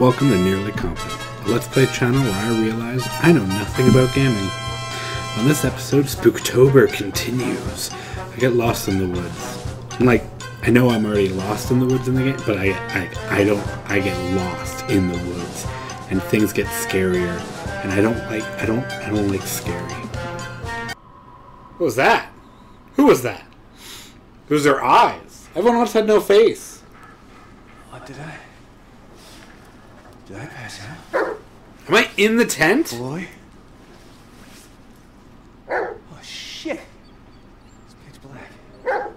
Welcome to Nearly Competent, a Let's Play channel where I realize I know nothing about gaming. On this episode, Spooktober continues. I get lost in the woods. And like, I know I'm already lost in the woods in the game, but I, I, I don't, I get lost in the woods, and things get scarier, and I don't like, I don't, I don't like scary. What was that? Who was that? It was their eyes. Everyone else had no face. What did I? Did I pass out? Am I in the tent? Boy? Oh shit! It's pitch black. Oh,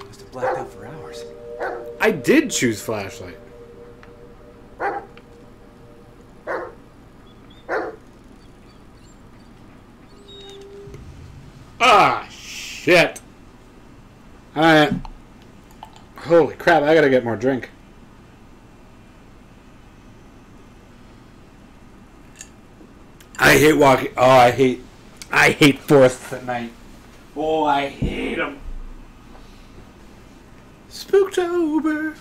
I must have blacked out for hours. I did choose flashlight. Ah, shit. Alright. Holy crap, I gotta get more drink. I hate walking. Oh, I hate. I hate forests at night. Oh, I hate them. Spooktober.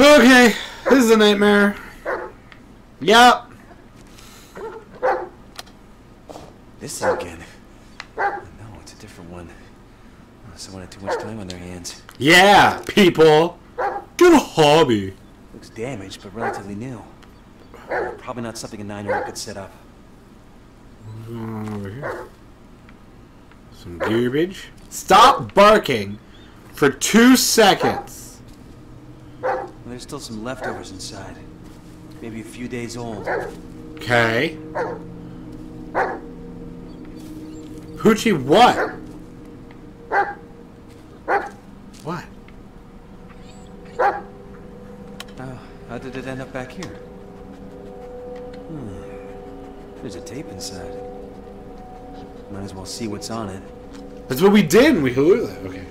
Okay, this is a nightmare. Yep. This thing again. No, it's a different one. Oh, someone had too much time on their hands. Yeah, people. Get a hobby. Looks damaged, but relatively new. Probably not something a nine-year-old could set up. What's going on over here? Some garbage. Stop barking for two seconds. Well, there's still some leftovers inside. Maybe a few days old. Okay. Hoochie, what? What? Oh, how did it end up back here? Hmm. There's a tape inside. Might as well see what's on it. That's what we did. We hallucinated. Okay.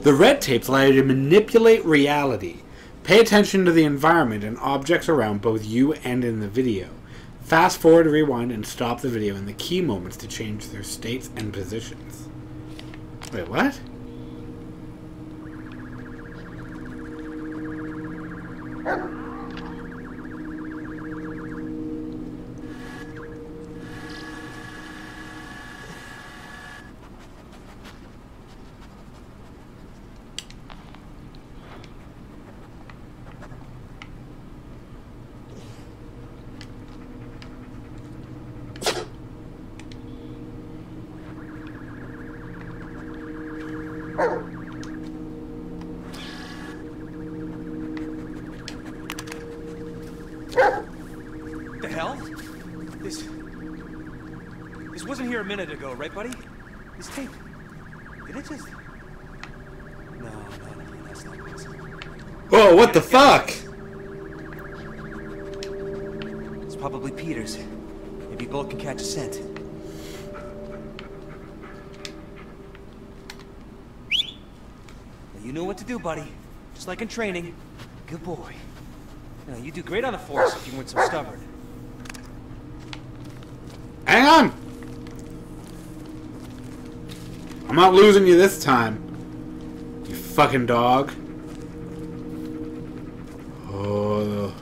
The red tapes allow you to manipulate reality. Pay attention to the environment and objects around both you and in the video. Fast forward, rewind, and stop the video in the key moments to change their states and positions. Wait, what? The hell? This... This wasn't here a minute ago, right, buddy? This tape... Did it just... No, no, no, that's not possible. Whoa, what the fuck? It's probably Peter's. Maybe both can catch a scent. Well, you know what to do, buddy. Just like in training. Good boy. Now, you do great on the force if you weren't so stubborn. Not losing you this time. You fucking dog. Oh.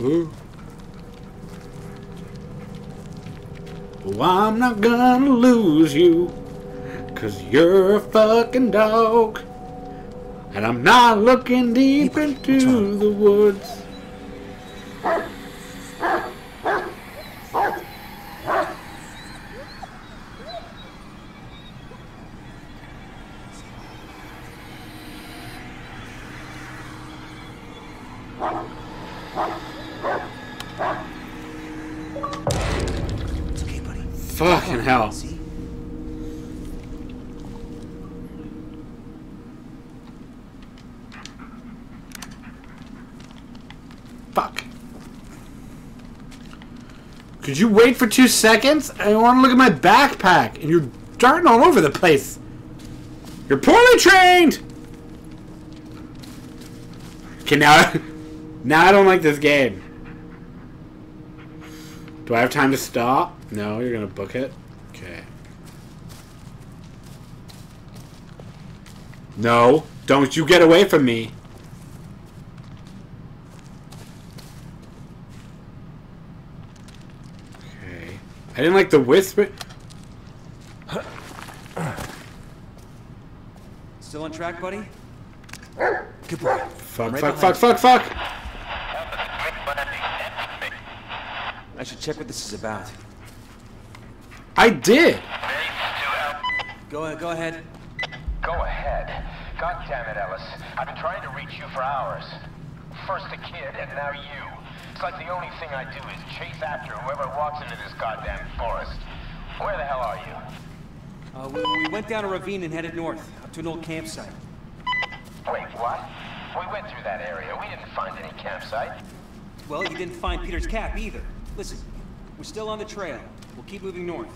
Ooh. Well, I'm not gonna lose you. Cause you're a fucking dog. And I'm not looking deep into the woods. You wait for two seconds? I want to look at my backpack, and you're darting all over the place. You're poorly trained. Okay, now, now I don't like this game. Do I have time to stop? No, you're gonna book it. Okay. No, don't you get away from me. Didn't like the whisper. Still on track, buddy? Good boy. Fuck, Right fuck, behind fuck, fuck, fuck! I should check what this is about. I did! Go, ahead, go ahead. Go ahead. God damn it, Ellis. I've been trying to reach you for hours. First a kid, and now you. It's like the only thing I do is chase after whoever walks into this goddamn forest. Where the hell are you? Uh, we, we went down a ravine and headed north, up to an old campsite. Wait, what? We went through that area. We didn't find any campsite. Well, you didn't find Peter's cap either. Listen, we're still on the trail. We'll keep moving north.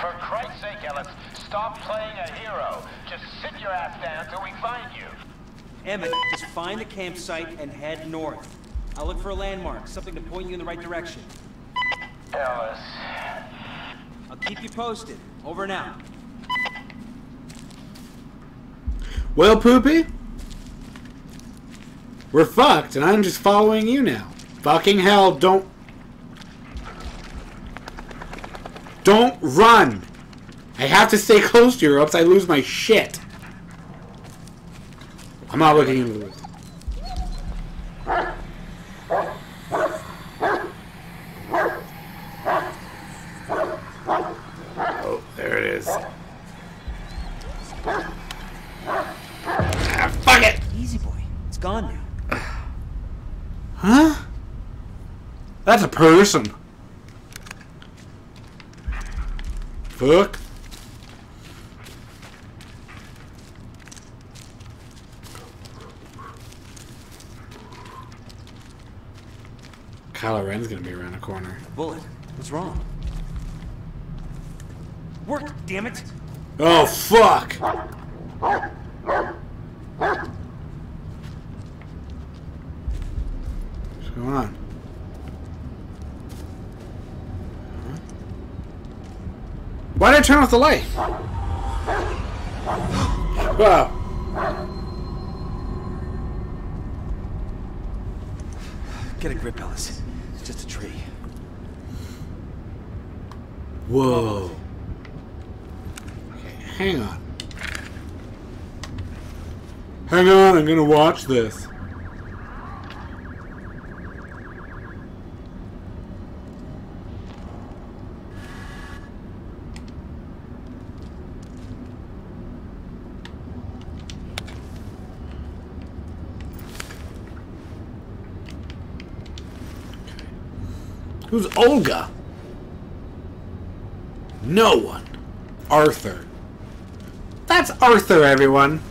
For Christ's sake, Ellis, stop playing a hero. Just sit your ass down till we find you. Emmett, just find the campsite and head north. I'll look for a landmark, something to point you in the right direction. Ellis. I'll keep you posted. Over and out. Well, Poopy? We're fucked, and I'm just following you now. Fucking hell, don't. Don't run! I have to stay close to you, or else I lose my shit. I'm not looking into the woods. Oh, there it is. Ah, fuck it! Easy, boy. It's gone now. Huh? That's a person. Fuck. Kylo Ren's gonna be around the corner. Bullet, what's wrong? Work, damn it! Oh fuck! What's going on? Why did I turn off the light? Wow. Get a grip, Ellis. It's just a tree. Whoa. Okay, hang on. Hang on, I'm gonna watch this. Who's Olga? No one. Arthur. That's Arthur, everyone.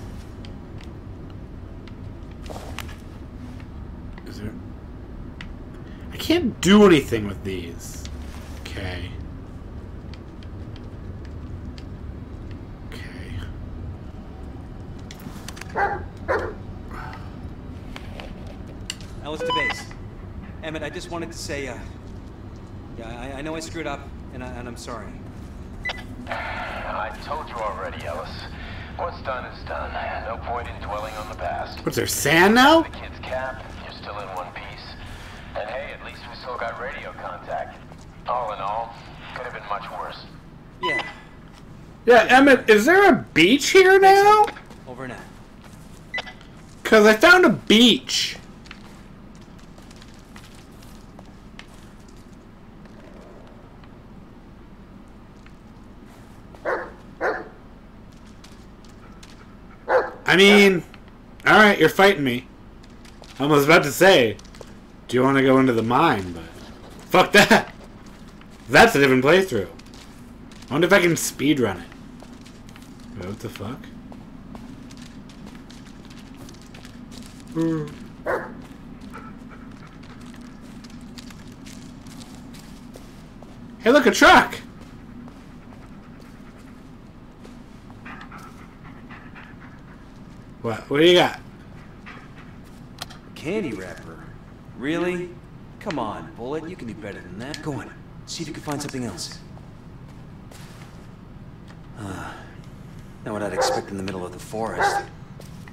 Is there... I can't do anything with these. Okay. Okay. Ellis to base. Emmett, I just wanted to say, uh, yeah, I, I know I screwed up, and, I, and I'm sorry. I told you already, Ellis. What's done is done. No point in dwelling on the past. What's there, sand now? The kid's cap, you're still in one piece. And hey, at least we still got radio contact. All in all, could have been much worse. Yeah, Yeah, Emmett, is there a beach here now? over and out. Because I found a beach. I mean, alright, you're fighting me. I was about to say, do you want to go into the mine? But fuck that. That's a different playthrough. I wonder if I can speedrun it. Wait, what the fuck? Hey, look, a truck! What? What do you got? Candy wrapper. Really? Come on, Bullet. You can do better than that. Go on. See if you can find something else. Uh, not what I'd expect in the middle of the forest.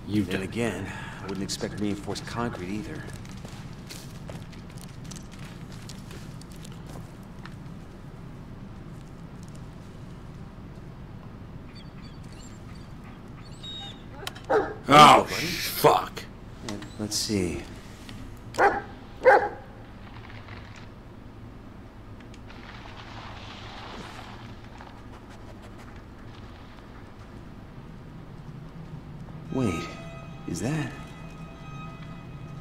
You Then again, I wouldn't expect reinforced concrete either. Fuck. Let's see. Wait, is that?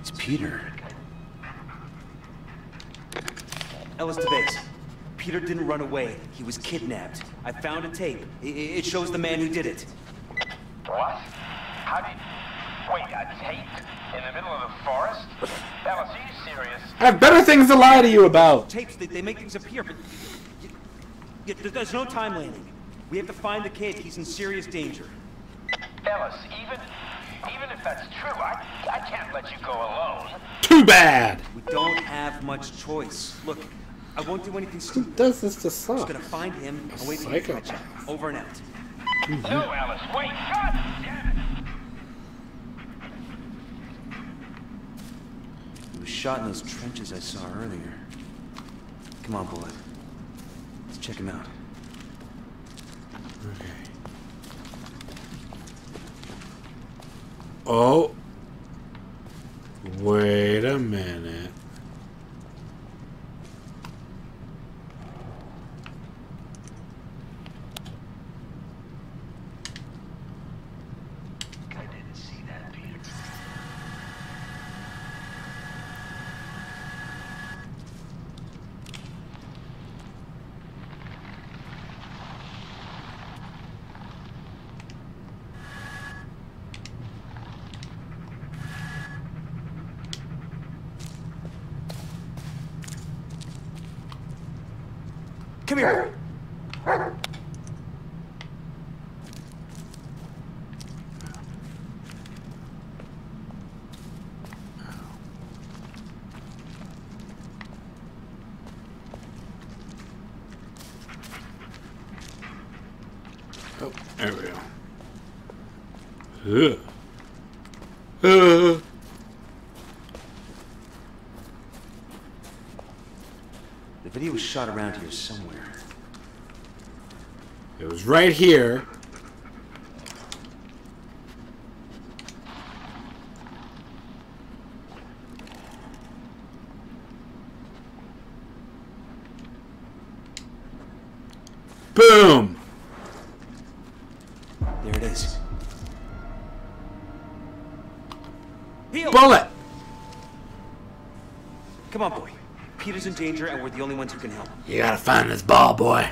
It's Peter. Ellis base. Peter didn't run away. He was kidnapped. I found a tape. It shows the man who did it. What? How did... Wait, a tape? In the middle of the forest? Ellis, are you serious? I have better things to lie to you about. Tapes, they, they make things appear, but... y- y- y- there's no time landing. We have to find the kid. He's in serious danger. Ellis, even... Even if that's true, I, I can't let you go alone. Too bad. We don't have much choice. Look, I won't do anything Who stupid. does this to I'm just suck? gonna find him and wait for you to catch up. Psychopath. Over and out. No, Ellis, wait! God damn it! Was shot in those trenches I saw earlier. Come on, Bullet. Let's check him out. Okay. Oh. Wait a minute. I didn't see that, Peter. Come here! Oh, there we go. Ugh. Uh. The video was shot around here somewhere. It was right here. Boom! There it is. Heel! Bullet! Come on, boy. Peter's in danger, and we're the only ones who can help. You gotta find this ball, boy.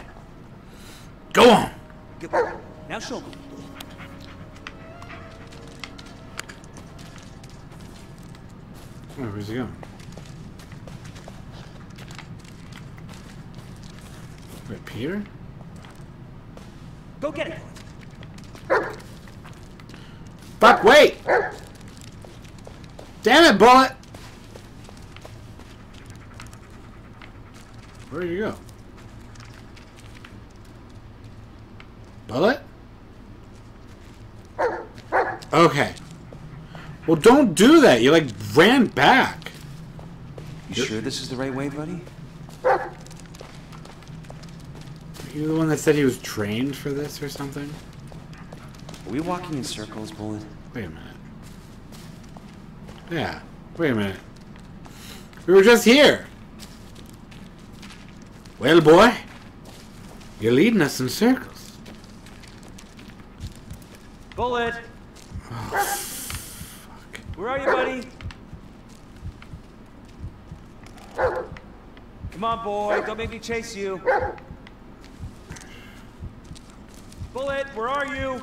Go on! Now show me. Oh, where's he going? Wait, Peter? Go get it. Fuck, wait! Damn it, Bullet! Where'd you go? Bullet? Okay. Well, don't do that. You, like, ran back. You sure this is the right way, buddy? Are you the one that said he was trained for this or something? Are we walking in circles, Bullet? Wait a minute. Yeah. Wait a minute. We were just here. Well, boy, you're leading us in circles. Bullet! Where are you, buddy? Come on, boy. Don't make me chase you. Bullet, where are you?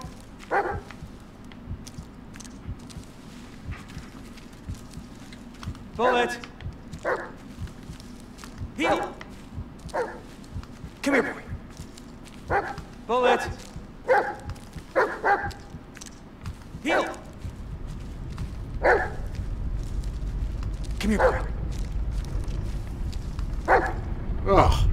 Bullet! Heel! Come here, boy. Bullet! Heel! Come here, boy. Ugh.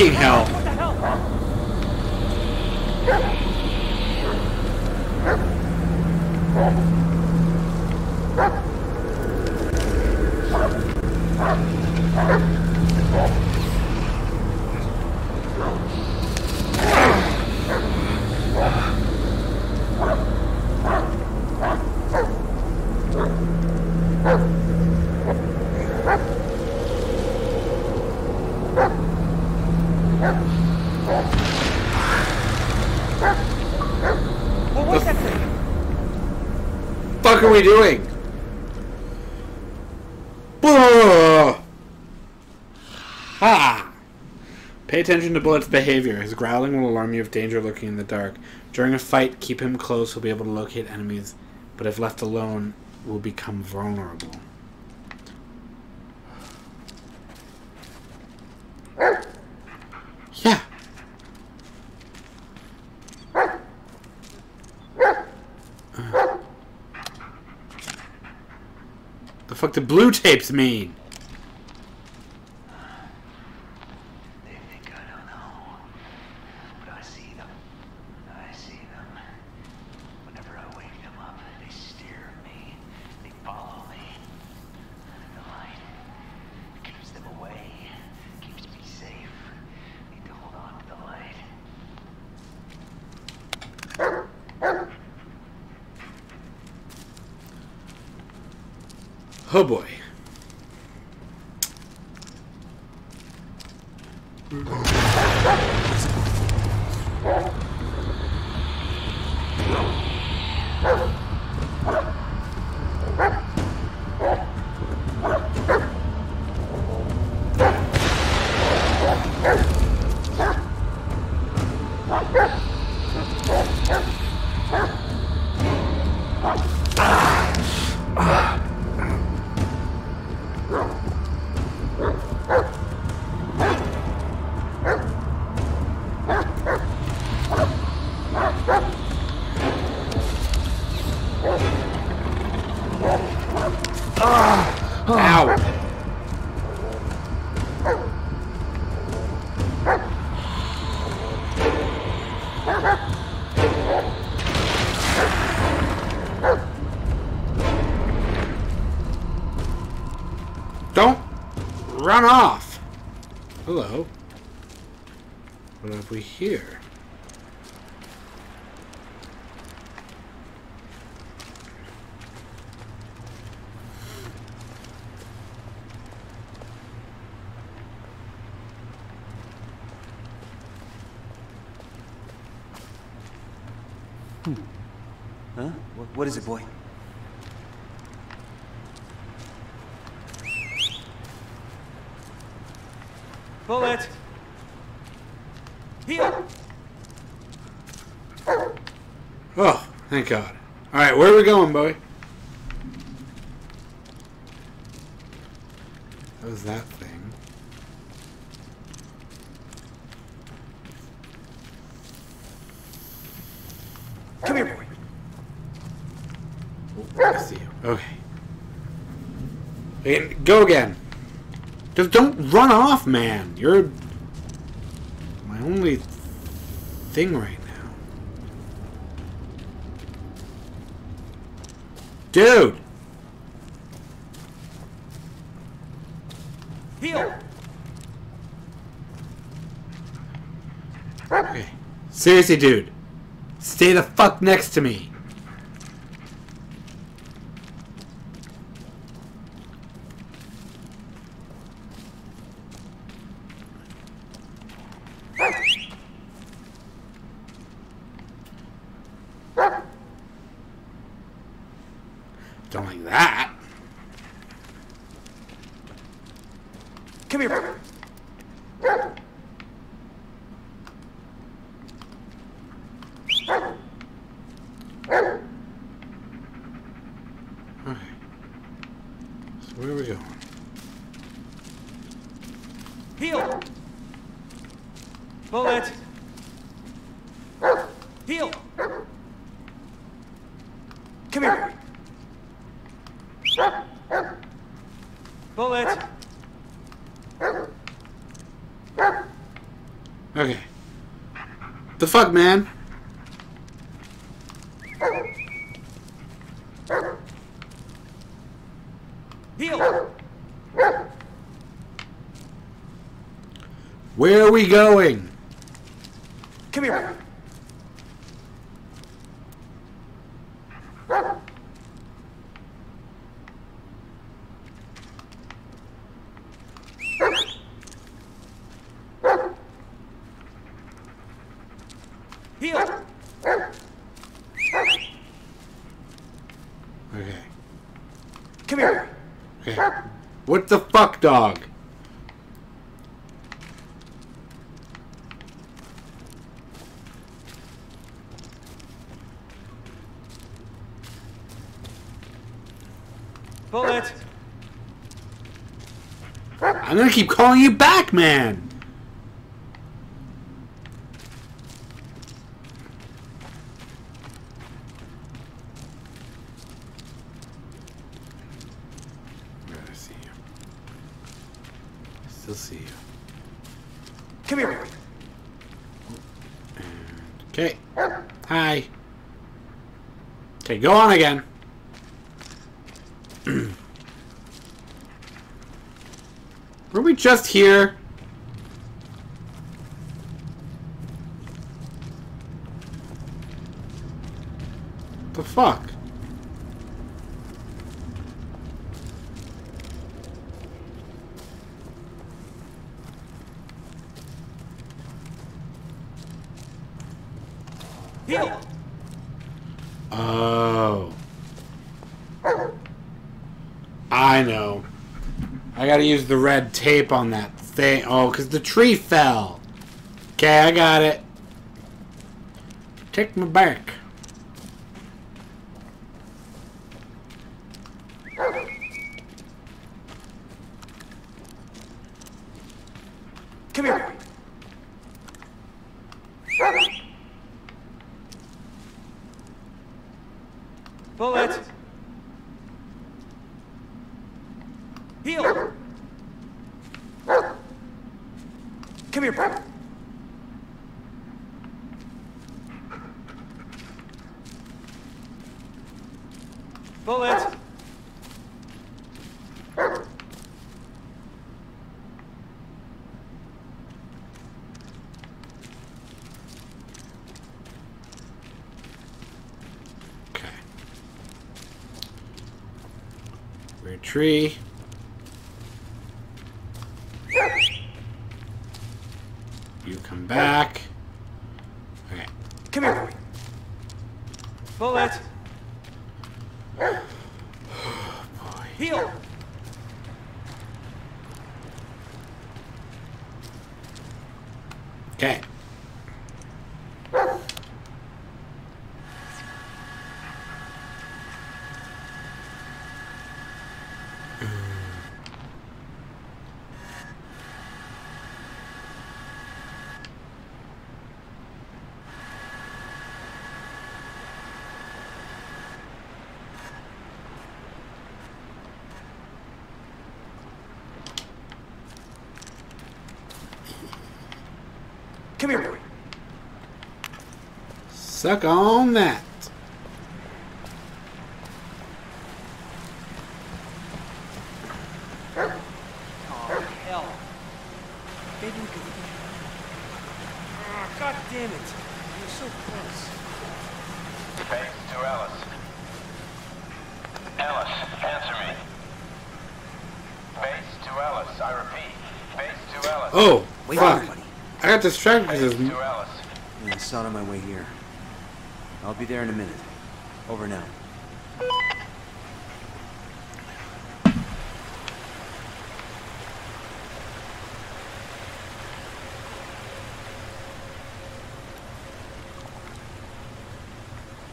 Fucking hell! What the hell? What was that thing? fuck are we doing? Ha! Pay attention to Bullet's behavior. His growling will alarm you of danger lurking in the dark. During a fight, keep him close. He'll be able to locate enemies, but if left alone, will become vulnerable. Yeah. The fuck do blue tapes mean? Here? Hmm. Huh? What, what is it, boy? Bullet! Heel! Oh, thank God. Alright, where are we going, boy? What was that thing? Come here, boy. I see you. Okay. Okay, go again. Just don't run off, man. You're my only thing right now. Dude! Heel! Okay. Seriously, dude. Stay the fuck next to me. Don't like that. Come here, boy. Okay. So where are we going? Heel! Bullet! Heel! Come here. Bullet! Okay. The fuck, man? Where are we going? Come here. Here. Okay. Come here. Okay. What the fuck, dog? I'm gonna keep calling you back, man. I see you. I still see you. Come here. Okay. Hi. Okay, go on again. Were we just here? The fuck? Heel! Oh. I know. I gotta use the red tape on that thing. Oh, because the tree fell. Okay, I got it. Take me back. Come here. Bullet! Heel! Come here. Bullet! Okay. Weird tree. You come back. Okay. Come here. Bullet! Heel! Okay. Come here. Suck on that. Oh, hell. Maybe we could... Ah, God damn it. You're so close. Base to Ellis. Ellis, answer me. Base to Ellis, I repeat. Base to Ellis. Oh, Wait, fuck. everybody. I got distracted Base because to there's... Ellis. Yeah, I saw it on my way here. I'll be there in a minute. Over now.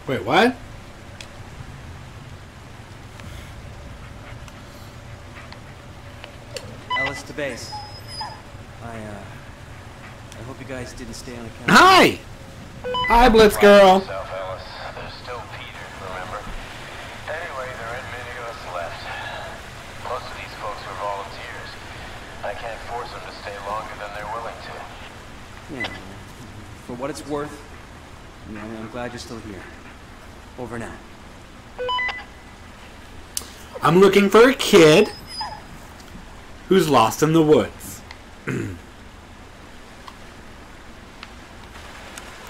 Wait, what? Ellis to base. I, uh... I hope you guys didn't stay on account. Hi! Hi, Blitz Rock girl. yourself, Ellis. There's still Peter, remember? Anyway, there ain't many of us left. Most of these folks are volunteers. I can't force them to stay longer than they're willing to. Yeah, for what it's worth, I'm glad you're still here. Over now. I'm looking for a kid who's lost in the woods. Come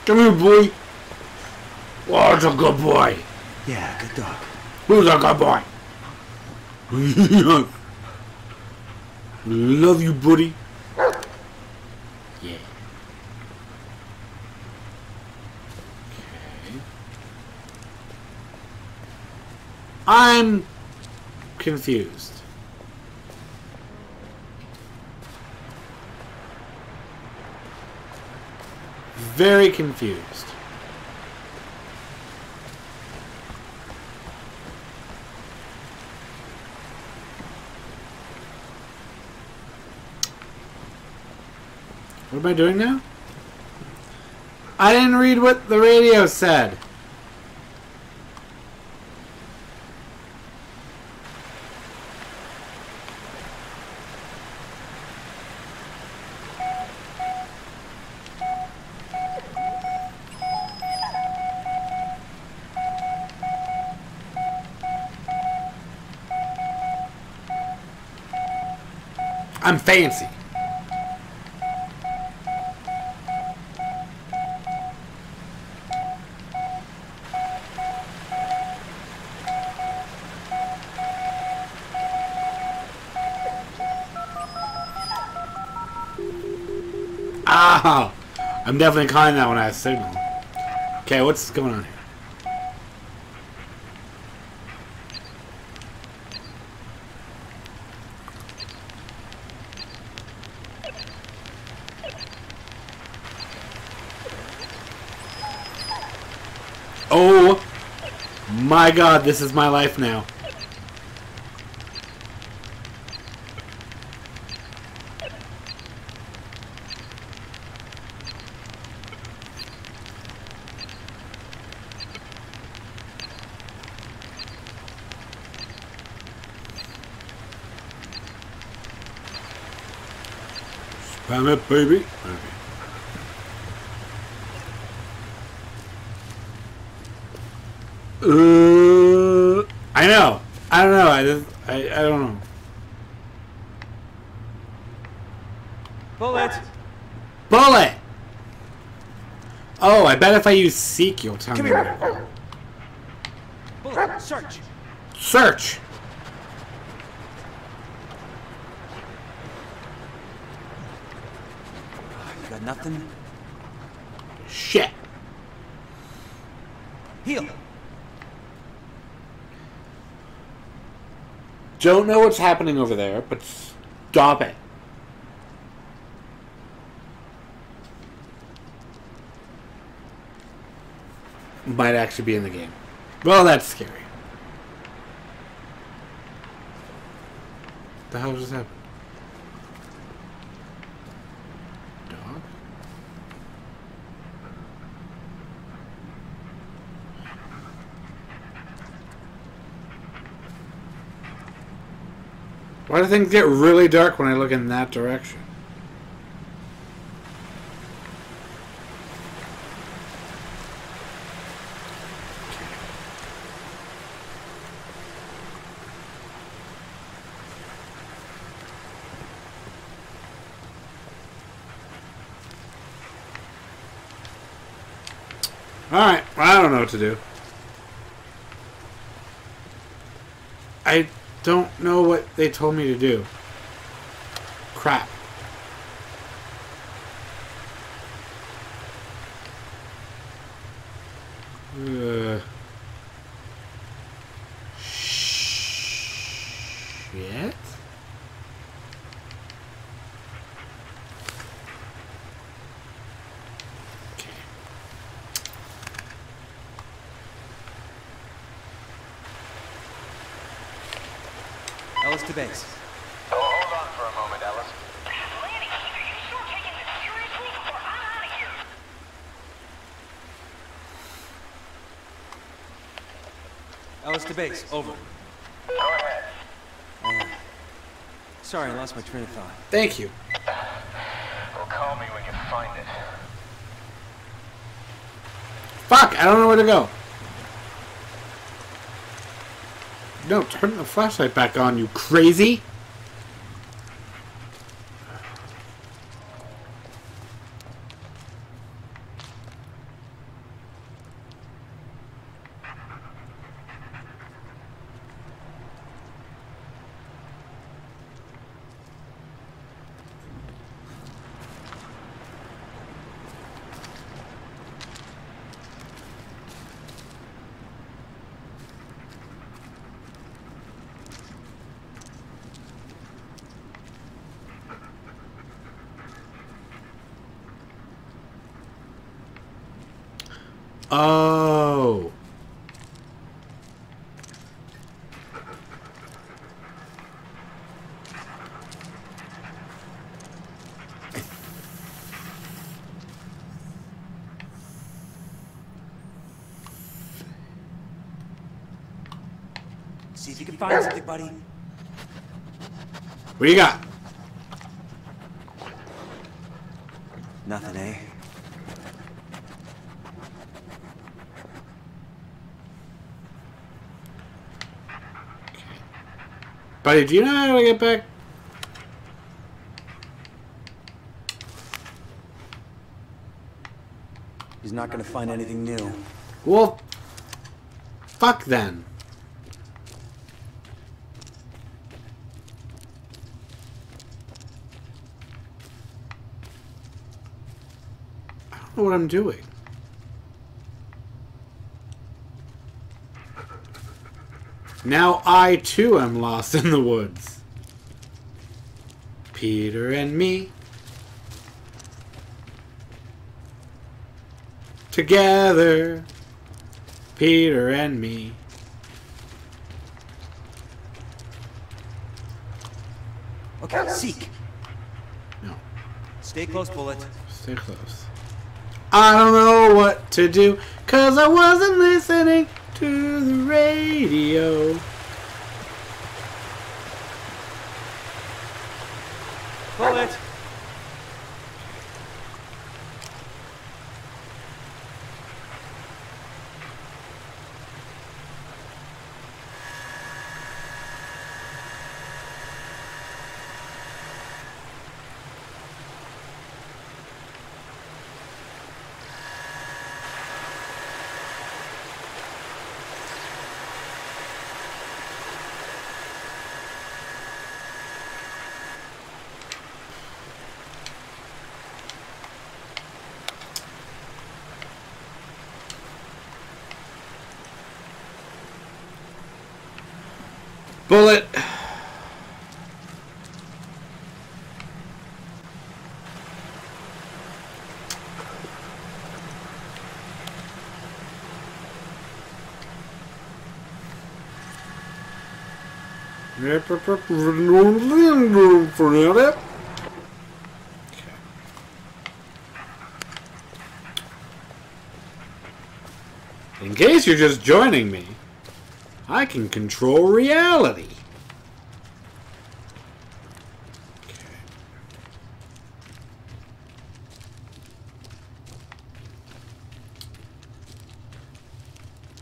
here, boy. Oh, it's a good boy. Yeah, good dog. Who's a good boy? Love you, buddy. I'm confused. Very confused. What am I doing now? I didn't read what the radio said. I'm fancy. Ah! I'm definitely calling that when I signal. Okay, what's going on here? Oh my god, this is my life now. Spam it, baby. Okay. Uh, I know. I don't know. I just, I, I don't know. Bullet! Bullet! Oh, I bet if I use seek, you'll tell Come me. here. where to go. Bullet, search! Search! You got nothing? Shit. Heel! Don't know what's happening over there, but stop it. Might actually be in the game. Well, that's scary. The hell just happened? Dog? Why do things get really dark when I look in that direction? Alright, I don't know what to do. I don't know what they told me to do. Crap. Uh, shit. Okay. Ellis to base. Oh, hold on for a moment, Ellis. Lanny, are you sure taking this seriously or I'm out of here? Ellis to base, over. Go ahead. Sorry, I lost my train of thought. Thank you. Well, call me when you find it. Fuck, I don't know where to go. No, turn the flashlight back on, you crazy. See if you can find something, buddy. What do you got? Nothing, eh? Buddy, do you know how to get back? He's not gonna find anything new. Well, fuck then. I don't know what I'm doing. Now I too am lost in the woods. Peter and me. Together. Peter and me. Okay, seek. No, Stay close, Bullet. stay close. I don't know what to do, cause I wasn't listening to the radio. Bullet! Bullet! In case you're just joining me, I can control reality.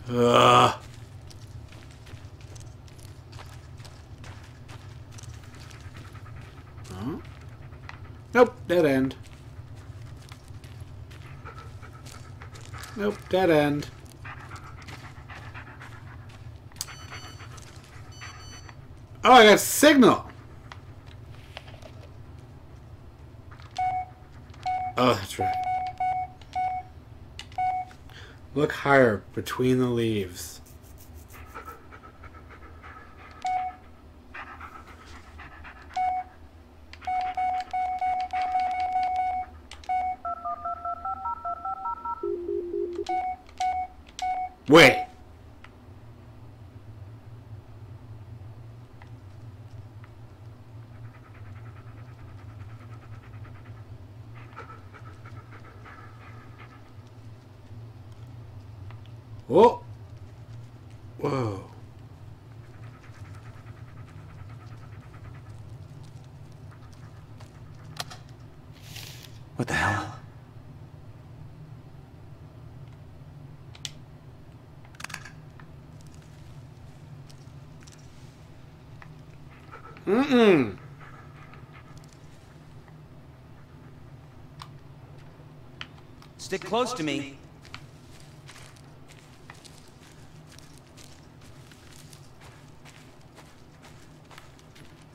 Ugh. Huh? Nope, dead end. Nope, dead end. Oh, I got signal. Oh, that's right. Look higher between the leaves. Wait. Oh. Whoa. What the hell? Mm-mm. Stick close to me.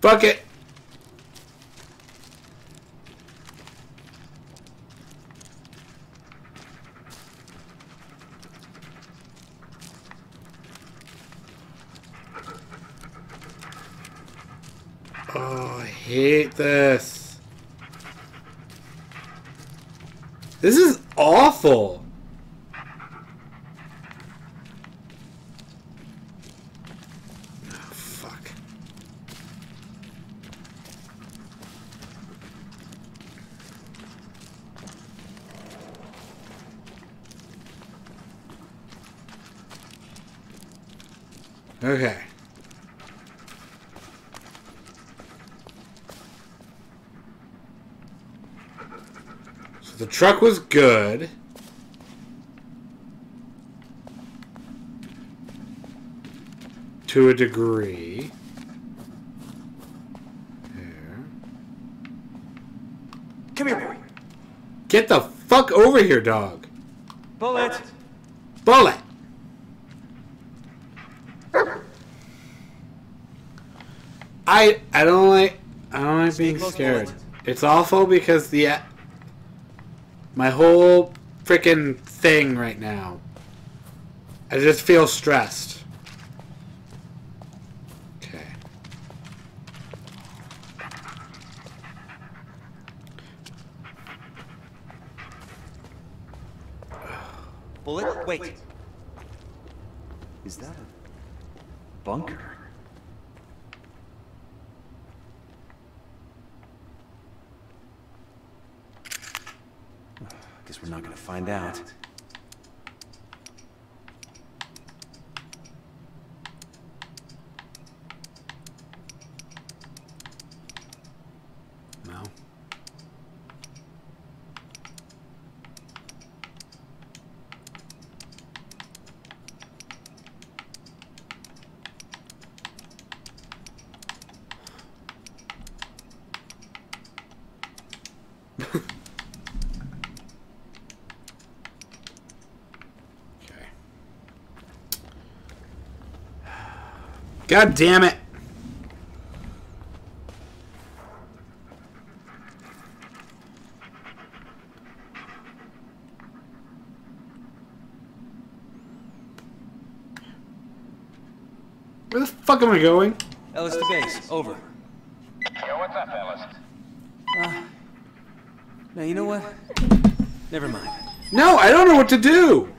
Fuck it. This is awful! Ah, fuck. Okay. The truck was good. To a degree. There. Come here, boy. Get the fuck over here, dog. Bullet. Bullet. I I don't like I don't like being scared. It's awful because the my whole freaking thing right now. I just feel stressed. Okay. Bullet. Wait. Is that a bunker? We're not gonna find out. No. okay. God damn it. Where the fuck am I going? Ellis to base. Over. Yo, what's up, Ellis? Uh, now you know what? Never mind. No, I don't know what to do.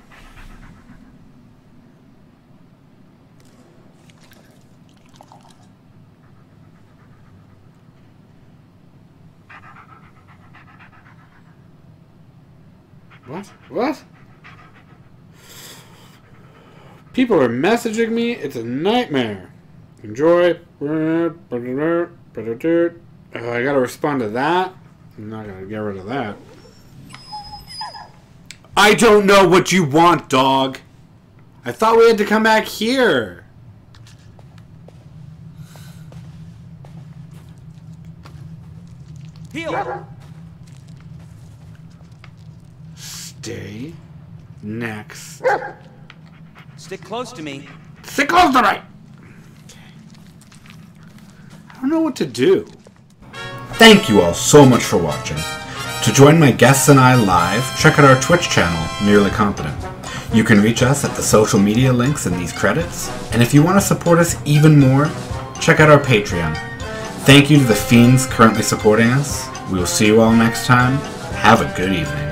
What? What? People are messaging me. It's a nightmare. Enjoy. Oh, I gotta respond to that. I'm not gonna get rid of that. I don't know what you want, dog. I thought we had to come back here. Heel. Stay next. Stick close to me. Stick close to right. I don't know what to do. Thank you all so much for watching. To join my guests and I live, check out our Twitch channel, Nearly Competent. You can reach us at the social media links in these credits, and if you want to support us even more, check out our Patreon. Thank you to the fiends currently supporting us. We will see you all next time. Have a good evening.